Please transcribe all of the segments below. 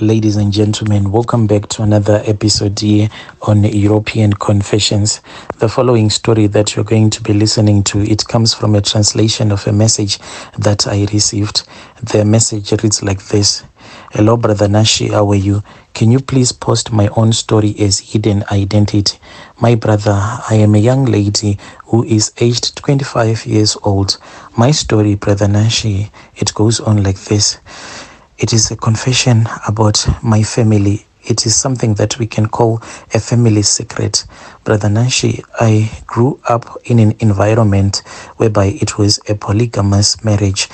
Ladies and gentlemen, welcome back to another episode here on European Confessions. The following story that you're going to be listening to, it comes from a translation of a message that I received. The message reads like this. Hello, Brother Nashi, how are you? Can you please post my own story as hidden identity? My brother, I am a young lady who is aged 25 years old. My story, Brother Nashi, it goes on like this. It is a confession about my family. It is something that we can call a family secret. Brother Nashi, I grew up in an environment whereby it was a polygamous marriage.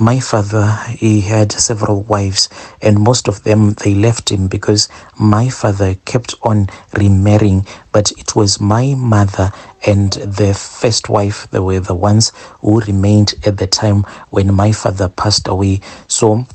My father, he had several wives, and most of them they left him because my father kept on remarrying. But it was my mother and the first wife, they were the ones who remained at the time when my father passed away. So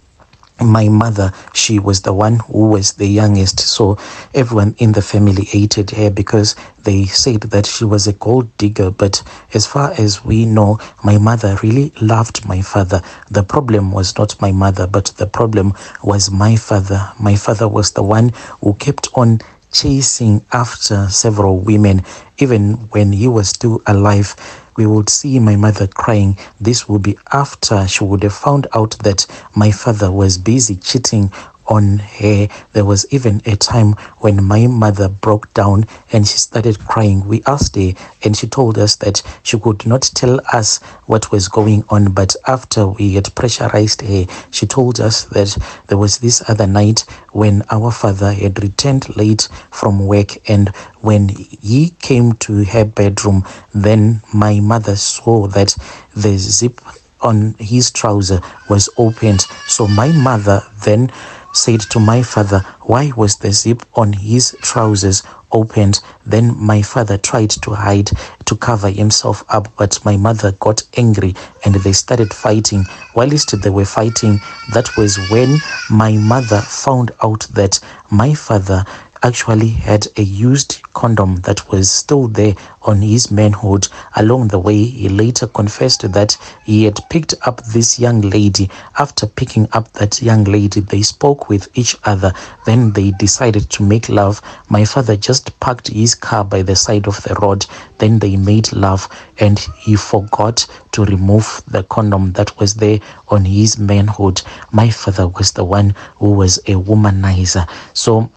my mother she was the one who was the youngest. So everyone in the family hated her because they said that she was a gold digger. But as far as we know my mother really loved my father. The problem was not my mother but the problem was my father. My father was the one who kept on chasing after several women even when he was still alive we would see my mother crying. This would be after she would have found out that my father was busy cheating on her. There was even a time when my mother broke down and she started crying. We asked her and she told us that she could not tell us what was going on. But after we had pressurized her, she told us that there was this other night when our father had returned late from work and when he came to her bedroom, then my mother saw that the zip on his trouser was opened. So my mother then said to my father, Why was the zip on his trousers opened? Then my father tried to hide to cover himself up, but my mother got angry and they started fighting. Whilst they were fighting, that was when my mother found out that my father actually had a used condom that was still there on his manhood. Along the way, he later confessed that he had picked up this young lady. After picking up that young lady, they spoke with each other. Then they decided to make love. My father just parked his car by the side of the road. Then they made love and he forgot to remove the condom that was there on his manhood. My father was the one who was a womanizer. So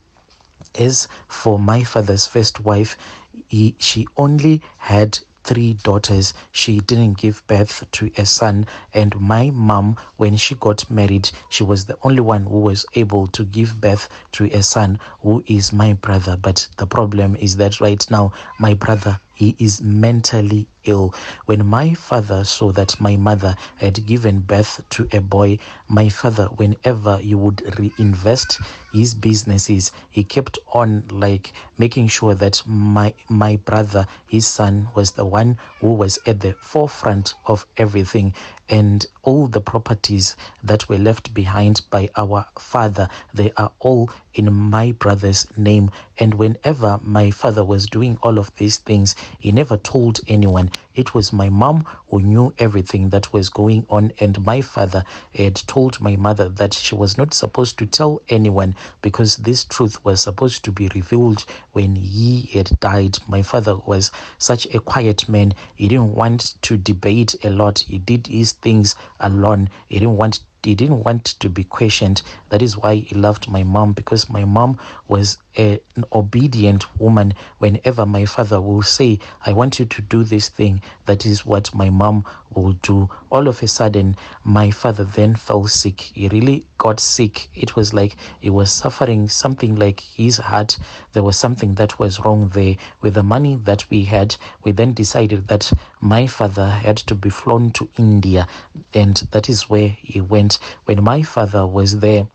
as for my father's first wife, he, she only had three daughters. She didn't give birth to a son. And my mom, when she got married, she was the only one who was able to give birth to a son who is my brother. But the problem is that right now, my brother he is mentally ill. When my father saw that my mother had given birth to a boy, my father, whenever he would reinvest his businesses, he kept on like making sure that my my brother, his son, was the one who was at the forefront of everything and all the properties that were left behind by our father. They are all in my brother's name. And whenever my father was doing all of these things he never told anyone. It was my mom who knew everything that was going on and my father had told my mother that she was not supposed to tell anyone because this truth was supposed to be revealed when he had died. My father was such a quiet man. He didn't want to debate a lot. He did his things alone. He didn't want he didn't want to be questioned. That is why he loved my mom because my mom was a, an obedient woman. Whenever my father will say, I want you to do this thing, that is what my mom will do. All of a sudden, my father then fell sick. He really got sick. It was like he was suffering something like his heart. There was something that was wrong there. With the money that we had, we then decided that my father had to be flown to India, and that is where he went. When my father was there,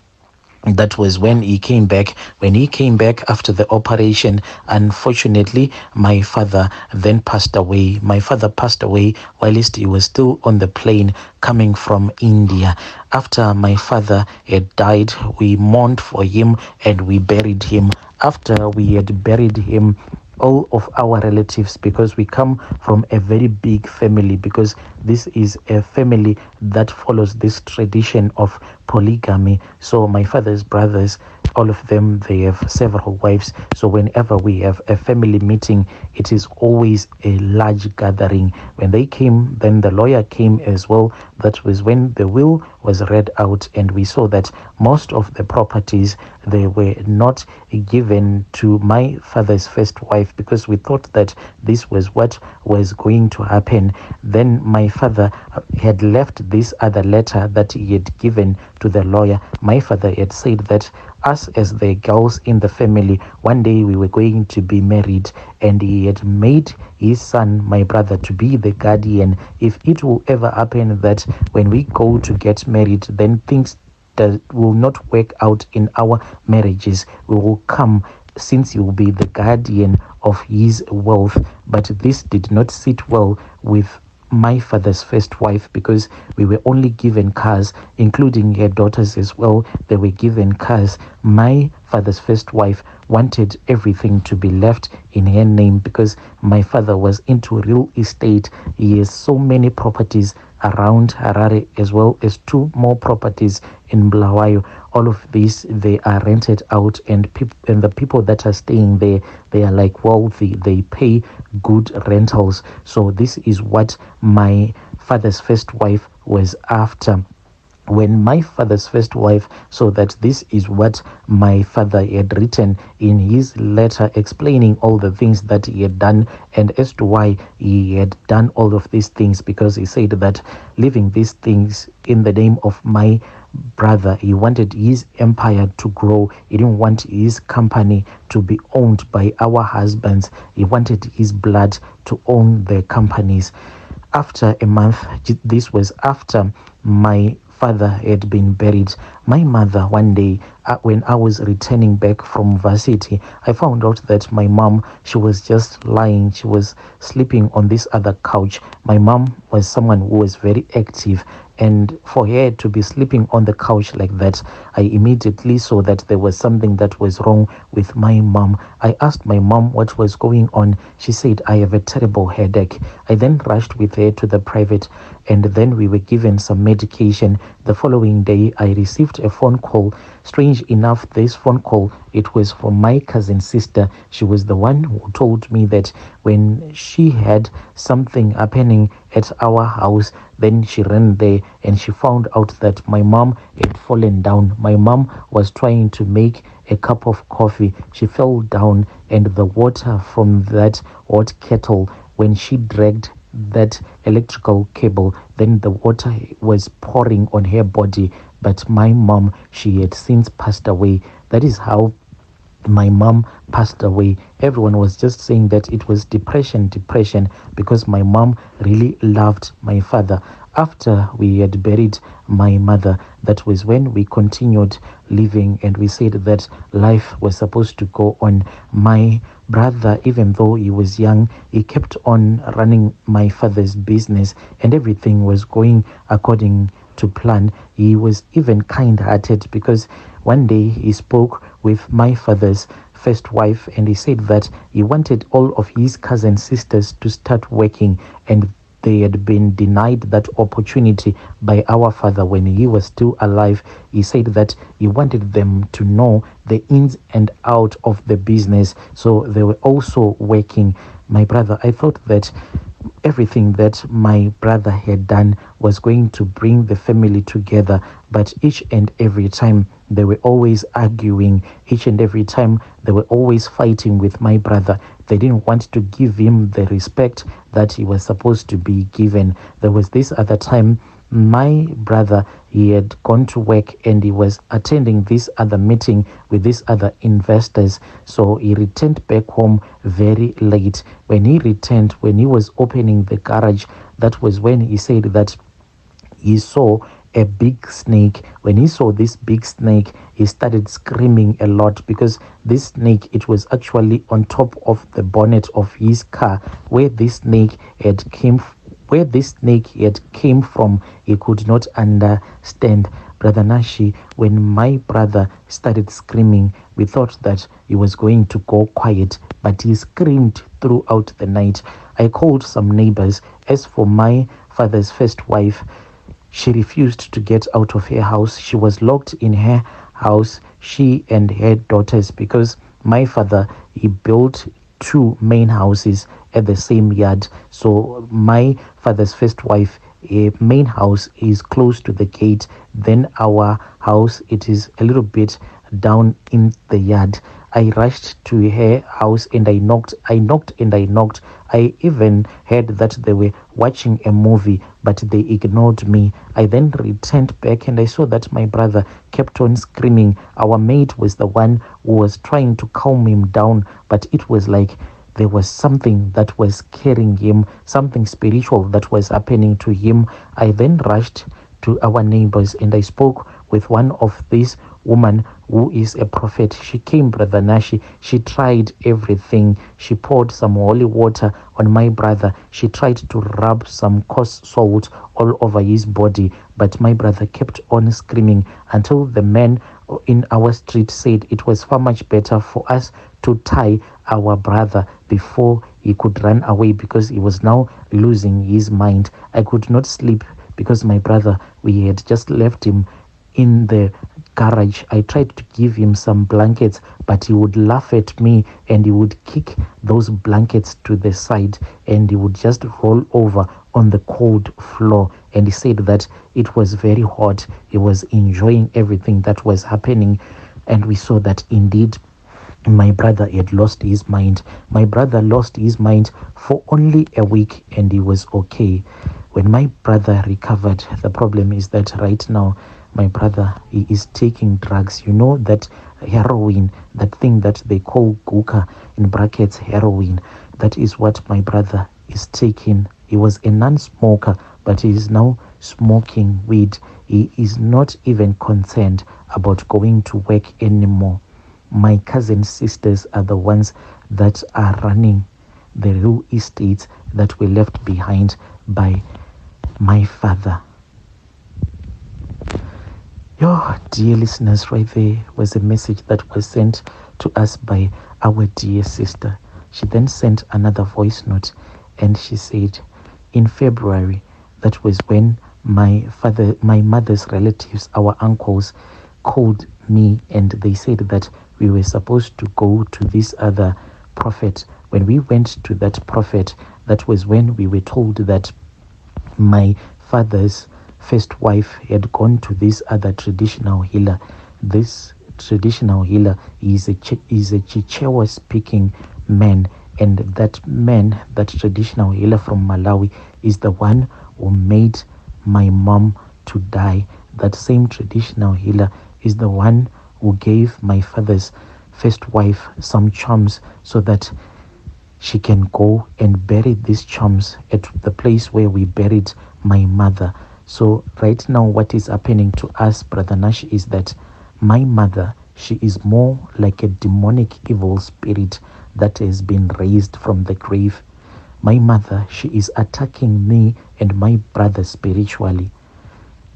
that was when he came back. When he came back after the operation unfortunately my father then passed away. My father passed away whilst he was still on the plane coming from india. After my father had died we mourned for him and we buried him. After we had buried him all of our relatives because we come from a very big family because this is a family that follows this tradition of polygamy. So my father's brothers all of them they have several wives. So whenever we have a family meeting it is always a large gathering. When they came then the lawyer came as well. That was when the will was read out and we saw that most of the properties they were not given to my father's first wife because we thought that this was what was going to happen. Then my father had left this other letter that he had given to the lawyer. My father had said that us as the girls in the family, one day we were going to be married, and he had made his son, my brother, to be the guardian. If it will ever happen that when we go to get married, then things that will not work out in our marriages, we will come since he will be the guardian of his wealth. But this did not sit well with my father's first wife because we were only given cars, including her daughters as well. They were given cars. My father's first wife wanted everything to be left in her name because my father was into real estate. He has so many properties around Harare as well as two more properties in Bulawayo. All of these they are rented out and people and the people that are staying there they are like wealthy. They pay good rentals. So this is what my father's first wife was after when my father's first wife saw that this is what my father had written in his letter explaining all the things that he had done and as to why he had done all of these things because he said that leaving these things in the name of my brother he wanted his empire to grow he didn't want his company to be owned by our husbands he wanted his blood to own the companies after a month this was after my father had been buried. My mother, one day, uh, when I was returning back from varsity, I found out that my mom, she was just lying. She was sleeping on this other couch. My mom was someone who was very active and for her to be sleeping on the couch like that i immediately saw that there was something that was wrong with my mom i asked my mom what was going on. She said i have a terrible headache. I then rushed with her to the private and then we were given some medication. The following day i received a phone call. Strange enough this phone call it was from my cousin sister. She was the one who told me that when she had something happening at our house then she ran there and she found out that my mom had fallen down. My mom was trying to make a cup of coffee. She fell down, and the water from that hot kettle, when she dragged that electrical cable, then the water was pouring on her body. But my mom, she had since passed away. That is how my mom passed away everyone was just saying that it was depression depression because my mom really loved my father. After we had buried my mother that was when we continued living and we said that life was supposed to go on. My brother even though he was young he kept on running my father's business and everything was going according to plan he was even kind hearted because one day he spoke with my father's first wife and he said that he wanted all of his cousin sisters to start working and they had been denied that opportunity by our father when he was still alive. He said that he wanted them to know the ins and out of the business. So they were also working. My brother, I thought that everything that my brother had done was going to bring the family together, but each and every time they were always arguing, each and every time they were always fighting with my brother. They didn't want to give him the respect that he was supposed to be given. There was this other time my brother he had gone to work and he was attending this other meeting with these other investors so he returned back home very late when he returned when he was opening the garage that was when he said that he saw a big snake when he saw this big snake he started screaming a lot because this snake it was actually on top of the bonnet of his car where this snake had came where this snake had came from he could not understand Brother Nashi, when my brother started screaming, we thought that he was going to go quiet, but he screamed throughout the night. I called some neighbors. As for my father's first wife, she refused to get out of her house. She was locked in her house, she and her daughters, because my father he built two main houses at the same yard. So my father's first wife a main house is close to the gate then our house it is a little bit down in the yard. I rushed to her house and i knocked i knocked and i knocked. I even heard that they were watching a movie but they ignored me. I then returned back and i saw that my brother kept on screaming. Our maid was the one who was trying to calm him down but it was like there was something that was carrying him, something spiritual that was happening to him. I then rushed to our neighbors and I spoke with one of these women who is a prophet. She came, Brother Nashi. She tried everything. She poured some holy water on my brother. She tried to rub some coarse salt all over his body. But my brother kept on screaming until the men in our street said it was far much better for us to tie our brother before he could run away because he was now losing his mind. I could not sleep because my brother, we had just left him in the garage. I tried to give him some blankets, but he would laugh at me and he would kick those blankets to the side and he would just roll over on the cold floor. And he said that it was very hot. He was enjoying everything that was happening. And we saw that indeed my brother had lost his mind. My brother lost his mind for only a week and he was okay. When my brother recovered, the problem is that right now my brother he is taking drugs. You know that heroin, that thing that they call guka in brackets heroin. That is what my brother is taking. He was a non-smoker, but he is now smoking weed. He is not even concerned about going to work anymore my cousin sisters are the ones that are running the real estates that were left behind by my father. Your dear listeners, right there was a message that was sent to us by our dear sister. She then sent another voice note and she said, In February, that was when my father, my mother's relatives, our uncles, called me and they said that we were supposed to go to this other prophet. When we went to that prophet, that was when we were told that my father's first wife had gone to this other traditional healer. This traditional healer is a is a Chichewa speaking man, and that man, that traditional healer from Malawi, is the one who made my mom to die. That same traditional healer is the one who gave my father's first wife some charms so that she can go and bury these charms at the place where we buried my mother. So, right now, what is happening to us, Brother Nash, is that my mother, she is more like a demonic evil spirit that has been raised from the grave. My mother, she is attacking me and my brother spiritually.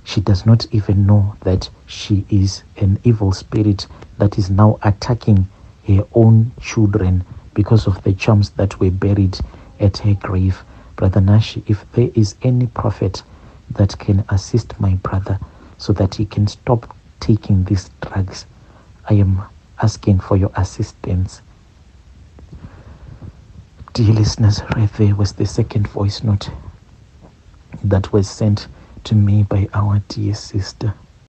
She does not even know that she is an evil spirit that is now attacking her own children because of the charms that were buried at her grave. Brother Nashi, if there is any prophet that can assist my brother so that he can stop taking these drugs, I am asking for your assistance. Dear listeners, right there was the second voice note that was sent to me by our dear sister.